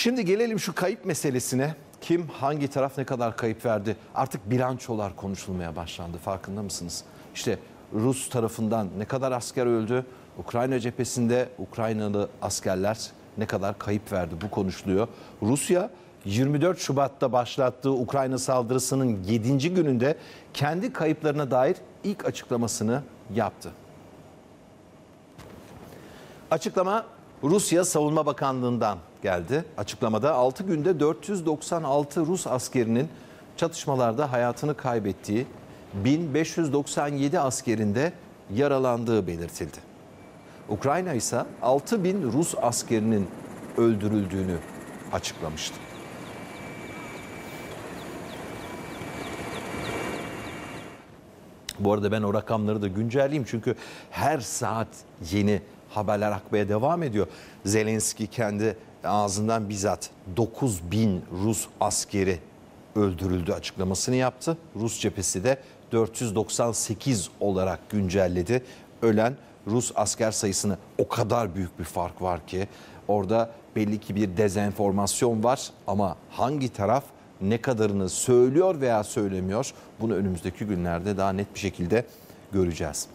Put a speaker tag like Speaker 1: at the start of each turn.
Speaker 1: Şimdi gelelim şu kayıp meselesine. Kim, hangi taraf ne kadar kayıp verdi? Artık bilançolar konuşulmaya başlandı. Farkında mısınız? İşte Rus tarafından ne kadar asker öldü? Ukrayna cephesinde Ukraynalı askerler ne kadar kayıp verdi? Bu konuşuluyor. Rusya 24 Şubat'ta başlattığı Ukrayna saldırısının 7. gününde kendi kayıplarına dair ilk açıklamasını yaptı. Açıklama Rusya Savunma Bakanlığı'ndan geldi. Açıklamada 6 günde 496 Rus askerinin çatışmalarda hayatını kaybettiği, 1597 askerinde yaralandığı belirtildi. Ukrayna ise 6000 Rus askerinin öldürüldüğünü açıklamıştı. Bu arada ben o rakamları da güncelleyeyim çünkü her saat yeni haberler akmaya devam ediyor. Zelenski kendi ağzından bizzat 9 bin Rus askeri öldürüldü açıklamasını yaptı. Rus cephesi de 498 olarak güncelledi. Ölen Rus asker sayısını o kadar büyük bir fark var ki orada belli ki bir dezenformasyon var ama hangi taraf ne kadarını söylüyor veya söylemiyor bunu önümüzdeki günlerde daha net bir şekilde göreceğiz.